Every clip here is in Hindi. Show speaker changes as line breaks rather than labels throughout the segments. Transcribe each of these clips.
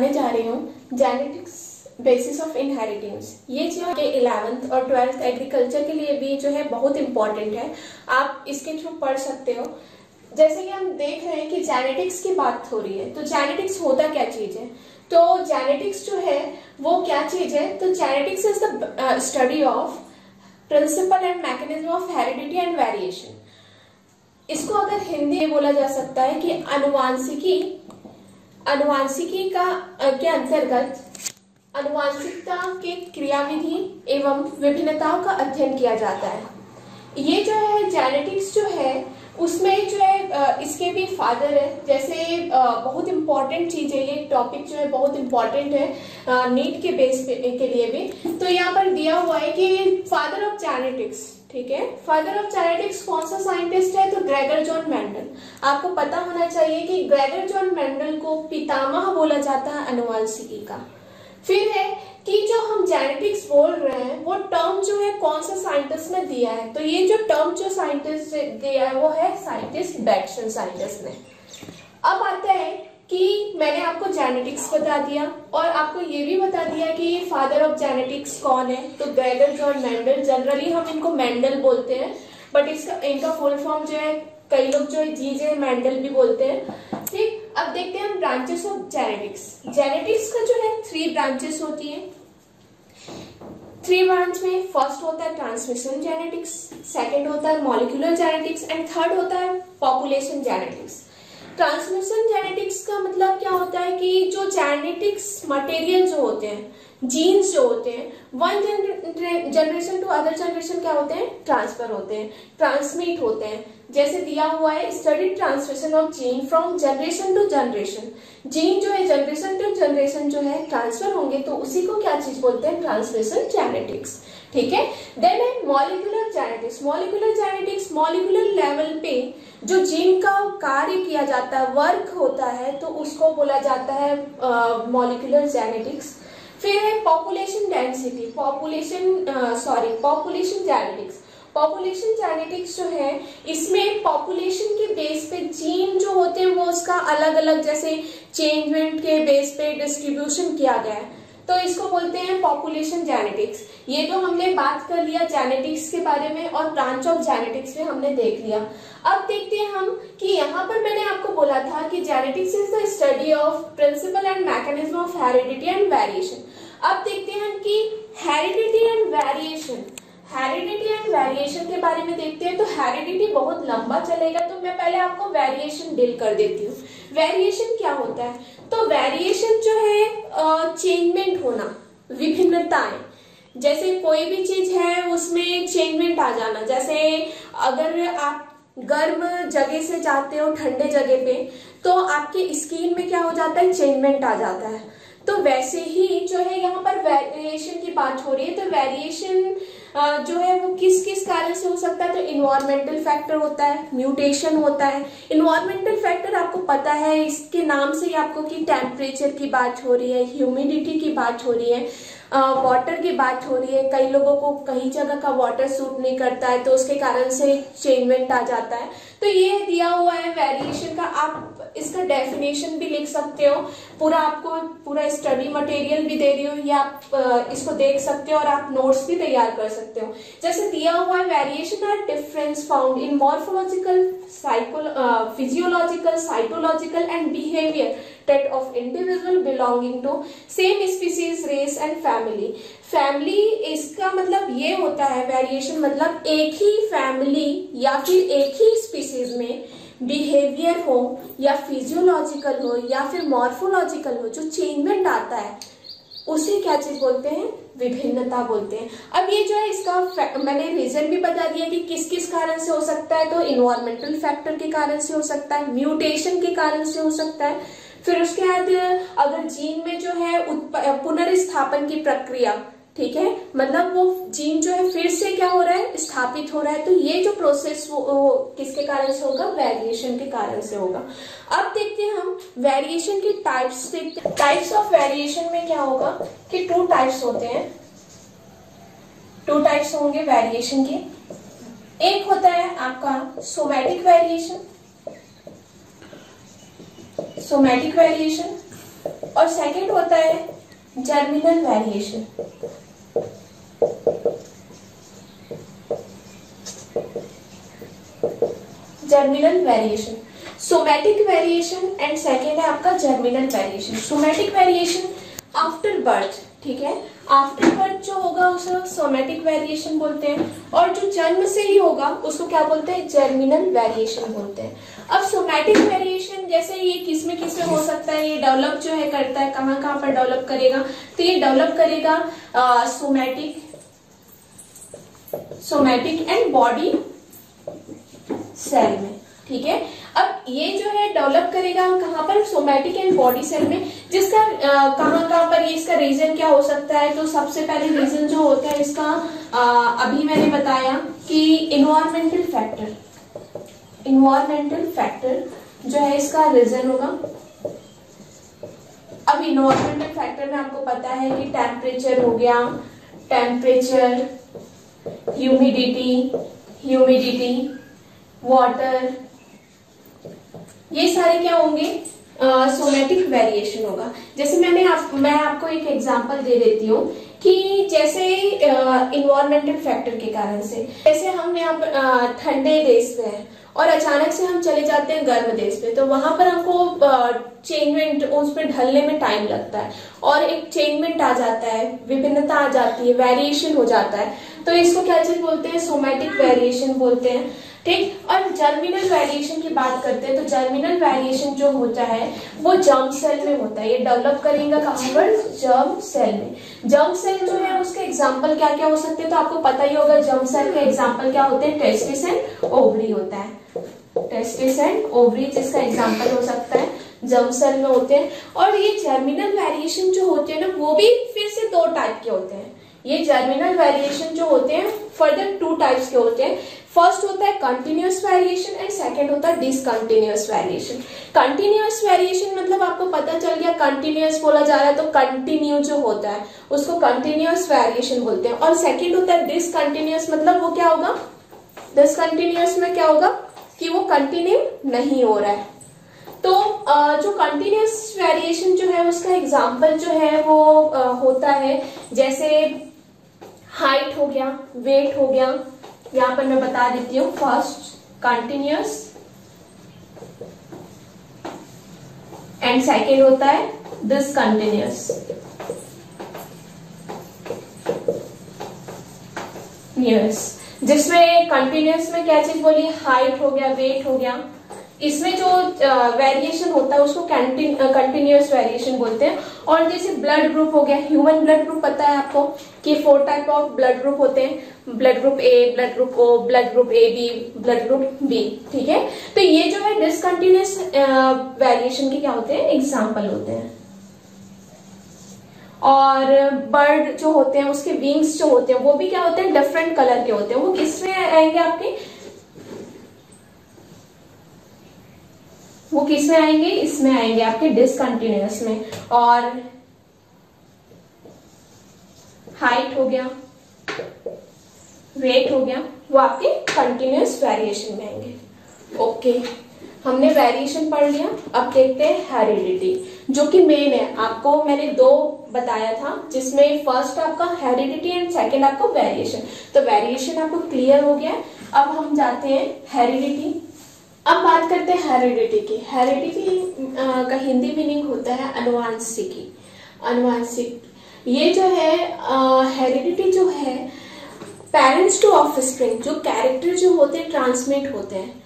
पढ़ाने जा रही हूँ जेनेटिक्स बेसिस ऑफ़ इनहेरिटेंस ये जो है इलेवेंथ और ट्वेल्थ एग्रीकल्चर के लिए भी जो है बहुत इंपॉर्टेंट है। आप इसके थ्रू पढ़ सकते हो। जैसे कि हम देख रहे हैं कि जेनेटिक्स की बात हो रही है तो जेनेटिक्स होता क्या चीज़ है? तो जेनेटिक्स जो है, वो क्या चीज़ है? तो genetics is the study of principle and mechanism of heredity and variation इसको अगर हिंदी में बोला जा सकता है कि अनुवांशिकी अनुवांशिकी का के अंतर्गत अनुवांशिकता के क्रियाविधि एवं विभिन्नताओं का अध्ययन किया जाता है। ये जो है जेनेटिक्स जो है, उसमें जो है इसके भी फादर है। जैसे बहुत इंपॉर्टेंट चीज़ है, ये टॉपिक जो है, बहुत इंपॉर्टेंट है नीट के बेस पे, के लिए भी। तो यहाँ पर दिया हुआ है कि फादर ऑफ़ जेनेटिक्स ठीक है? फादर ऑफ़ जेनेटिक्स कौन सा साइंटिस्ट है तो ग्रेगर जॉन मेंडल आपको पता होना चाहिए कि ग्रेगर जॉन मेंडल को पितामह बोला जाता है अनुवांशिकी का। फिर है कि जो हम जेनेटिक्स बोल रहे हैं, वो टर्म जो है कौन सा साइंटिस्ट ने दिया है? तो ये जो टर्म जो साइंटिस्ट दिया है, वो है साइंटिस्ट बैक्शन साइंटिस्ट ने। अब आता है कि मैंने आपको जेनेटिक्स बता दिया और आपको ये भी बता दिया कि फादर ऑफ़ जेनेटिक्स कौन है? तो ग्रेगर जॉन मेंडल जनरली हम इनको मेंडल बोलते हैं बट इसका, इनका फुल फॉर्म जो है, कई लोग जो है जी जे मेंडल भी बोलते हैं। ठीक? अब देखते हैं हम ब्रांचेस ऑफ़ जेनेटिक्स जेनेटिक्स का जो है थ्री ब्रांचेस होती है। थ्री ब्रांच में फ़र्स्ट होता है ट्रांसमिशन जेनेटिक्स सेकंड होता है मॉलिक्यूलर जेनेटिक्स एंड थर्ड होता है पॉपुलेशन जेनेटिक्स ट्रांसमिशन जेनेटिक्स का मतलब क्या होता है कि जो जेनेटिक्स मटेरियल जो होते हैं जीन्स जो होते हैं one generation to other generation क्या होते हैं? ट्रांसफ़र होते हैं ट्रांसमिट होते हैं। जैसे दिया हुआ है study transmission of gene from generation to generation gene जो है जनरेशन टू जनरेशन जो है ट्रांसफ़र होंगे तो उसी को क्या चीज़ बोलते हैं? ट्रांसमिशन जेनेटिक्स ठीक है? देन है molecular genetics molecular genetics molecular level पे जो जीन का कार्य किया जाता है वर्क होता है तो उसको बोला जाता है मॉलिकुलर uh, जेनेटिक्स फिर है population density population sorry population genetics population genetics जो है इसमें पॉपुलेशन के बेस पे जीन जो होते हैं वो उसका अलग अलग जैसे चेंजमेंट के बेस पे डिस्ट्रीब्यूशन किया गया है। तो इसको बोलते हैं पॉपुलेशन जेनेटिक्स ये तो हमने बात कर लिया जेनेटिक्स के बारे में और ब्रांच ऑफ़ जेनेटिक्स में हमने देख लिया. अब देखते हैं हम कि यहाँ पर मैंने आपको बोला था कि genetics is the study of principle and mechanism of heredity and variation अब देखते हैं हम कि heredity and variation heredity and variation के बारे में देखते हैं तो हेरिडिटी बहुत लंबा चलेगा तो मैं पहले आपको वेरिएशन डील कर देती हूँ. वेरिएशन क्या होता है? तो वेरिएशन जो है चेंजमेंट होना, विभिन्नताएँ। जैसे कोई भी चीज़ है, उसमें चेंजमेंट आ जाना। जैसे अगर आप गर्म जगह से जाते हो, ठंडे जगह पे तो आपके स्किन में क्या हो जाता है? चेंजमेंट आ जाता है। तो वैसे ही जो है यहाँ पर वेरिएशन की बात हो रही है तो वेरिएशन जो है वो किस किस कारण से हो सकता है? तो इन्वायरमेंटल फैक्टर होता है म्यूटेशन होता है। इन्वायरमेंटल फैक्टर आपको पता है, इसके नाम से ही आपको कि टेम्परेचर की बात हो रही है ह्यूमिडिटी की बात हो रही है वाटर की बात हो रही है। कई लोगों को कई जगह का वाटर सूट नहीं करता है तो उसके कारण से चेंजमेंट आ जाता है। तो ये दिया हुआ है वेरिएशन का। आप इसका डेफिनेशन भी लिख सकते हो। पूरा आपको पूरा स्टडी मटेरियल भी दे रही हो। या आप इसको देख सकते हो और आप नोट्स भी तैयार कर सकते हो। जैसे दिया हुआ है variation are difference found in morphological psycho physiological psychological and behaviour TET of individual belonging to same species race and family इसका मतलब ये होता है वेरिएशन मतलब एक ही फैमिली या फिर एक ही स्पीसीज में बिहेवियर हो या फिजियोलॉजिकल हो या फिर मॉर्फोलॉजिकल हो, जो चेंजमेंट आता है, उसे क्या चीज़ बोलते हैं? विभिन्नता बोलते हैं। अब ये जो है इसका मैंने रीजन भी बता दिया कि किस किस कारण से हो सकता है तो इन्वायरमेंटल फैक्टर के कारण से हो सकता है म्यूटेशन के कारण से हो सकता है। फिर उसके बाद अगर जीन में जो है पुनर्स्थापन की प्रक्रिया ठीक है? मतलब वो जीन जो है फिर से क्या हो रहा है? स्थापित हो रहा है। तो ये जो प्रोसेस वो, वो किसके कारण से होगा? वेरिएशन के कारण से होगा। अब देखते हैं हम वेरिएशन की टाइप्स देखते टाइप्स ऑफ़ वेरिएशन में क्या होगा कि टू टाइप्स होते हैं। टू टाइप्स होंगे वेरिएशन के। एक होता है आपका सोमैटिक वेरिएशन सोमैटिक वेरिएशन और सेकेंड होता है germinal variation germinal variation somatic variation and second है आपका germinal variation somatic variation after birth ठीक है? आफ्टर बर्थ जो होगा उसे सोमैटिक वेरिएशन बोलते हैं और जो जन्म से ही होगा उसको क्या बोलते हैं? जर्मिनल वेरिएशन बोलते हैं। अब सोमैटिक वेरिएशन जैसे ये किसमें किसमें हो सकता है? ये डेवलप जो है करता है, कहाँ कहाँ पर डेवलप करेगा? तो ये डेवलप करेगा somatic somatic and body cell में ठीक है? अब ये जो है डेवलप करेगा कहाँ पर? सोमैटिक एंड बॉडी सेल में। जिसका कहाँ कहाँ पर ये इसका रीजन क्या हो सकता है? तो सबसे पहले रीजन जो होता है इसका आ, अभी मैंने बताया कि इन्वायरमेंटल फैक्टर इन्वायरमेंटल फैक्टर जो है इसका रीजन होगा। अब इन्वायरमेंटल फैक्टर में आपको पता है कि टेम्परेचर हो गया टेम्परेचर ह्यूमिडिटी ह्यूमिडिटी वाटर ये सारे क्या होंगे? सोमेटिक वेरिएशन होगा। जैसे मैंने आप, मैं आपको एक एग्जांपल दे देती हूँ कि जैसे इन्वायरमेंटल फैक्टर के कारण से। जैसे हम यहाँ पर ठंडे देश में हैं और अचानक से हम चले जाते हैं गर्म देश पे तो वहाँ पर हमको चेंजमेंट उस पर ढलने में टाइम लगता है। और एक चेंजमेंट आ जाता है, विभिन्नता आ जाती है वेरिएशन हो जाता है। तो इसको क्या चीज़ बोलते हैं? सोमेटिक वेरिएशन बोलते हैं। ठीक? और जर्मिनल वेरिएशन की बात करते हैं तो जर्मिनल वेरिएशन जो होता है, वो जर्म सेल में होता है। ये डेवलप करेगा कहाँ जर्म सेल में। जर्म सेल जो है, उसके एग्ज़ाम्पल क्या क्या हो सकते हैं? तो आपको पता ही होगा जर्म सेल के एग्ज़ाम्पल क्या होते हैं? टेस्टिस एंड ओवरी होता है। टेस्टिस एंड ओवरी जिसका एग्ज़ाम्पल हो सकता है जर्म सेल में होते हैं। और ये जर्मिनल वेरिएशन जो होते हैं ना, वो भी फिर से दो टाइप के होते हैं। ये जर्मिनल वेरिएशन जो होते हैं फर्दर टू टाइप्स के होते हैं। फ़र्स्ट होता है कंटिन्यूस वेरिएशन एंड सेकंड होता है डिसकंटिन्यूस वेरिएशन कंटिन्यूस वेरिएशन मतलब आपको पता चल गया कंटिन्यूस बोला जा रहा है तो कंटिन्यू जो होता है, उसको कंटिन्यूस वेरिएशन बोलते हैं। और सेकंड होता है डिसकंटिन्यूस मतलब वो क्या होगा? डिसकंटिन्यूस में क्या होगा? कि वो कंटिन्यू नहीं हो रहा है। तो जो कंटिन्यूस वेरिएशन जो है, उसका एग्ज़ाम्पल जो है, वो होता है, जैसे हाइट हो गया वेट हो गया। यहाँ पर मैं बता देती हूँ फ़र्स्ट कंटिन्यूस एंड सेकेंड होता है डिसकंटिन्यूस न्यूस जिसमें कंटिन्यूस में क्या चीज़ बोली? हाइट हो गया वेट हो गया। इसमें जो वेरिएशन होता है, उसको कंटिन्यूस वेरिएशन बोलते हैं। और जैसे ब्लड ग्रुप हो गया ह्यूमन ब्लड ग्रुप पता है आपको कि four type of blood group होते हैं। Blood group A blood group O blood group A B blood group B ठीक है? तो ये जो है डिसकंटिन्यूस वेरिएशन के क्या होते हैं? एग्ज़ाम्पल होते हैं। और बर्ड जो होते हैं, उसके विंग्स जो होते हैं, वो भी क्या होते हैं? डिफरेंट कलर के होते हैं। वो किसमें आएँगे आपके वो किसमें आएँगे? इसमें आएँगे आपके डिसकंटिन्यूस में। और हाइट हो गया वेट हो गया, वो आपके कंटिन्यूस वेरिएशन में आएँगे। ओके हमने वेरिएशन पढ़ लिया। अब देखते हैं हेरिडिटी जो कि मेन है। आपको मैंने दो बताया था, जिसमें फ़र्स्ट आपका हेरिडिटी एंड सेकंड आपको वेरिएशन तो वेरिएशन आपको क्लियर हो गया अब हम जाते हैं हेरिडिटी अब बात करते हैं हेरिडिटी की। हेरिडिटी का हिंदी मीनिंग होता है अनुवांशिकी। अनुवांशिक। ये जो है हेरिडिटी जो है पेरेंट्स टू ऑफ़ स्प्रिंग जो कैरेक्टर जो होते हैं ट्रांसमिट होते हैं।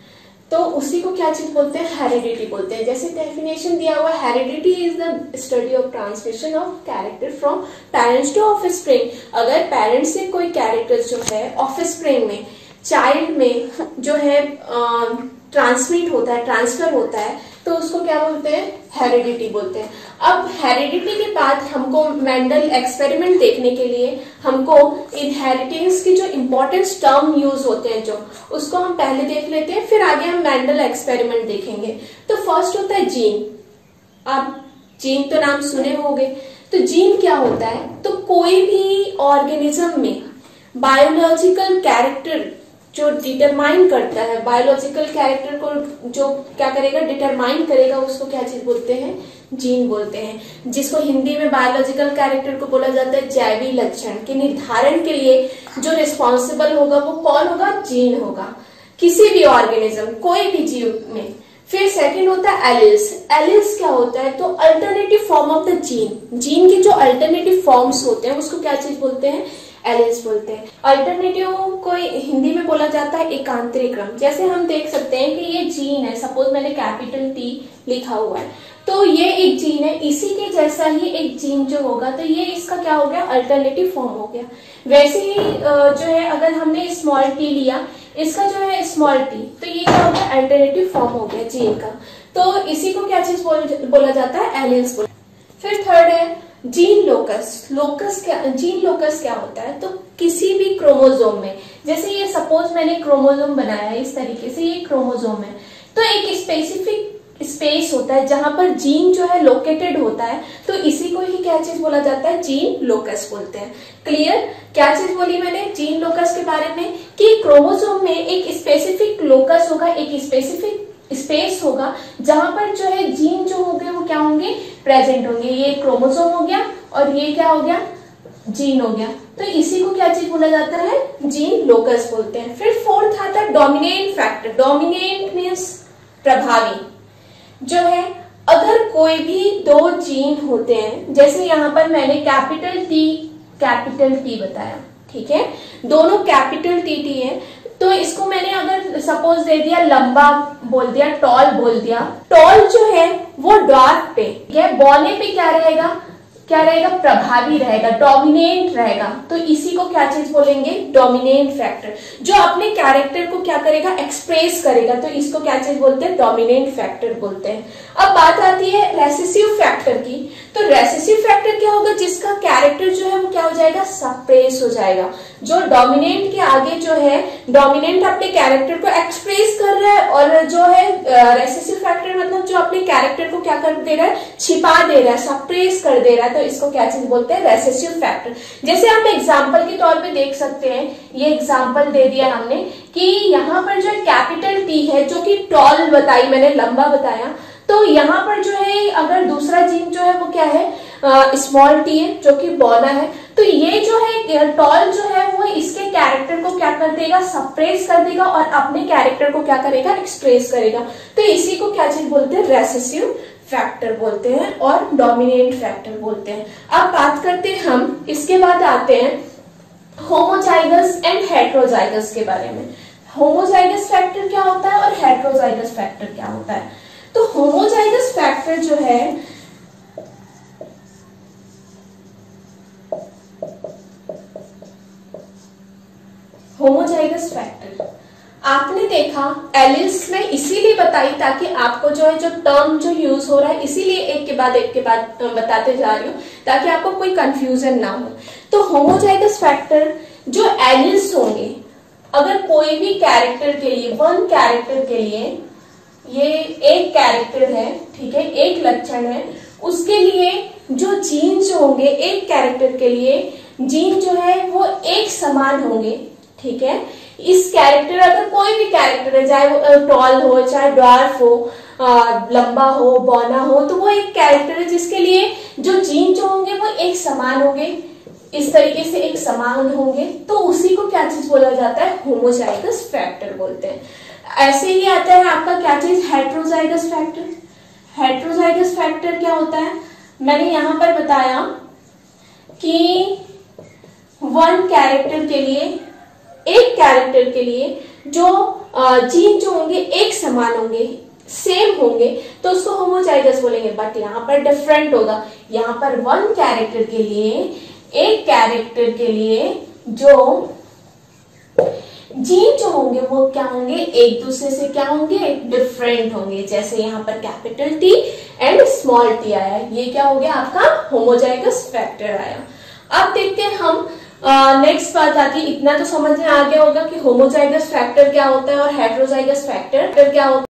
तो उसी को क्या चीज़ बोलते हैं? हेरिडिटी बोलते हैं। जैसे डेफिनेशन दिया हुआ heredity is the study of transmission of character from parents to offspring अगर पेरेंट्स से कोई कैरेक्टर जो है ऑफ़ स्प्रिंग में चाइल्ड में जो है ट्रांसमिट होता है ट्रांसफ़र होता है तो उसको क्या बोलते हैं? हेरिडिटी बोलते हैं। अब हेरिडिटी के बाद हमको मेंडल एक्सपेरिमेंट देखने के लिए हमको इनहेरिटेंस के जो इंपॉर्टेंट टर्म यूज़ होते हैं जो, उसको हम पहले देख लेते हैं, फिर आगे हम मेंडल एक्सपेरिमेंट देखेंगे। तो फ़र्स्ट होता है जीन अब जीन तो नाम सुने होंगे। तो जीन क्या होता है? तो कोई भी ऑर्गेनिज्म में बायोलॉजिकल कैरेक्टर जो डिटरमाइन करता है बायोलॉजिकल कैरेक्टर को जो क्या करेगा डिटरमाइन करेगा, उसको क्या चीज़ बोलते हैं? जीन बोलते हैं। जिसको हिंदी में बायोलॉजिकल कैरेक्टर को बोला जाता है जैवी लक्षण के निर्धारण के लिए जो रिस्पॉन्सिबल होगा, वो कौन होगा? जीन होगा। किसी भी ऑर्गेनिज्म कोई भी जीव में। फिर सेकंड होता है एलिस एलिस क्या होता है? तो alternative form of the gene gene के जो अल्टरनेटिव फॉर्म्स होते हैं, उसको क्या चीज़ बोलते हैं? एलिस बोलते हैं। अल्टरनेटिव को हिंदी में बोला जाता है एकांतरिक क्रम जैसे हम देख सकते हैं कि ये जीन है सपोज़ मैंने कैपिटल टी लिखा हुआ है। तो ये एक जीन है इसी के जैसा ही एक जीन जो होगा तो ये इसका क्या हो गया? अल्टरनेटिव फॉर्म हो गया। वैसे ही जो है अगर हमने स्मॉल टी लिया इसका जो है स्मॉल टी तो ये क्या हो गया? अल्टरनेटिव फॉर्म हो गया जीन का। तो इसी को क्या चीज़ बोल, बोला जाता है? एलियंस बोल। फिर थर्ड है जीन लोकस लोकस क्या, जीन लोकस क्या होता है? तो किसी भी क्रोमोजोम में, जैसे ये सपोज़ मैंने क्रोमोजोम बनाया है, इस तरीके से ये क्रोमोजोम है। तो एक स्पेसिफिक स्पेस होता है जहाँ पर जीन जो है लोकेटेड होता है तो इसी को ही क्या चीज़ बोला जाता है? जीन लोकस बोलते हैं। क्लियर क्या चीज़ बोली मैंने जीन लोकस के बारे में? कि क्रोमोजोम में एक स्पेसिफिक लोकस होगा, एक स्पेसिफिक स्पेस होगा, जहाँ पर जो है जीन जो होंगे वो क्या होंगे? प्रेजेंट होंगे। ये क्रोमोसोम हो गया और ये क्या हो गया? जीन हो गया। तो इसी को क्या चीज़ बोला जाता है? जीन लोकस बोलते हैं। फिर फोर्थ आता है डोमिनेंट फैक्टर डोमिनेंट मीन्स प्रभावी। जो है, अगर कोई भी दो जीन होते हैं, जैसे यहाँ पर मैंने कैपिटल टी कैपिटल टी बताया, ठीक है? दोनों कैपिटल टी टी है तो इसको मैंने अगर सपोज़ दे दिया, लंबा बोल दिया टॉल बोल दिया टॉल जो है वो डॉट पे ठीक है बोने पे क्या रहेगा? क्या रहेगा? प्रभावी रहेगा डोमिनेंट रहेगा। तो इसी को क्या चीज़ बोलेंगे? डोमिनेंट फैक्टर जो अपने कैरेक्टर को क्या करेगा? एक्सप्रेस करेगा। तो इसको क्या चीज़ बोलते हैं? डोमिनेंट फैक्टर बोलते हैं। अब बात आती है रेसेसिव फैक्टर की। तो रेसेसिव फैक्टर क्या होगा? जिसका कैरेक्टर जो है वो क्या हो जाएगा? सप्रेस हो जाएगा। जो डोमिनेंट के आगे जो है डोमिनेंट अपने कैरेक्टर को एक्सप्रेस कर रहा है और जो है रेसेसिव फैक्टर मतलब जो अपने कैरेक्टर को क्या कर दे रहा है? छिपा दे रहा है सप्रेस कर दे रहा है। तो इसको क्या चीज़ बोलते हैं? रेसेसिव फैक्टर जैसे आप एग्ज़ाम्पल के तौर पे देख सकते हैं, ये एग्ज़ाम्पल दे दिया हमने कि यहाँ पर जो कैपिटल टी है, जो कि टॉल बताई मैंने, लंबा बताया तो यहाँ पर जो है अगर दूसरा जीन जो है वो क्या है? स्मॉल टी है, जो कि बॉना है। तो ये जो है टॉल जो है, वो इसके कैरेक्टर को क्या कर देगा? सप्रेस कर देगा और अपने कैरेक्टर को क्या करेगा? एक्सप्रेस करेगा। तो इसी को क्या चीज़ बोलते हैं? रेसेसिव फैक्टर बोलते हैं और डोमिनेंट फैक्टर बोलते हैं। अब बात करते हैं हम, इसके बाद आते हैं होमोजाइगस एंड हेट्रोजाइगस के बारे में। होमोजाइगस फैक्टर क्या होता है और हेट्रोजाइगस फैक्टर क्या होता है? तो होमोजाइगस फैक्टर जो है होमोजाइगस फैक्टर आपने देखा एलिस में इसीलिए बताई ताकि आपको जो है, जो टर्म जो यूज़ हो रहा है, इसीलिए एक के बाद एक के बाद बताते जा रही हूँ, ताकि आपको कोई कंफ्यूजन ना हो। तो होमोजाइगस फैक्टर जो एलिस होंगे, अगर कोई भी कैरेक्टर के लिए वन कैरेक्टर के लिए, ये एक कैरेक्टर है, ठीक है, एक लक्षण है, उसके लिए जो जीन जो होंगे, एक कैरेक्टर के लिए जीन जो है, वो एक समान होंगे। ठीक है? इस कैरेक्टर अगर कोई भी कैरेक्टर है चाहे वो टॉल हो चाहे ड्वार्फ हो आ, लंबा हो बौना हो तो वो एक कैरेक्टर है जिसके लिए जो जीन जो होंगे वो एक समान होंगे। इस तरीके से एक समान होंगे। तो उसी को क्या चीज़ बोला जाता है? होमोजाइगस फैक्टर बोलते हैं। ऐसे ही आता है आपका क्या चीज़? हेट्रोजाइगस फैक्टर हेट्रोजाइगस फैक्टर क्या होता है? मैंने यहाँ पर बताया कि वन कैरेक्टर के लिए एक कैरेक्टर के लिए जो जीन जो होंगे एक समान होंगे सेम होंगे तो उसको होमोजाइगस बोलेंगे। बट यहाँ पर डिफरेंट होगा। यहाँ पर वन कैरेक्टर के लिए, एक कैरेक्टर के लिए जो जीन जो होंगे, वो क्या होंगे? एक दूसरे से क्या होंगे? डिफरेंट होंगे। जैसे यहाँ पर capital T and small T आया। ये क्या हो गया? आपका होमोजाइगस फैक्टर आया। अब देखते हैं हम नेक्स्ट बात आती है इतना तो समझ में आ गया होगा कि होमोजाइगस फैक्टर क्या होता है और हेट्रोजाइगस फैक्टर क्या होता है।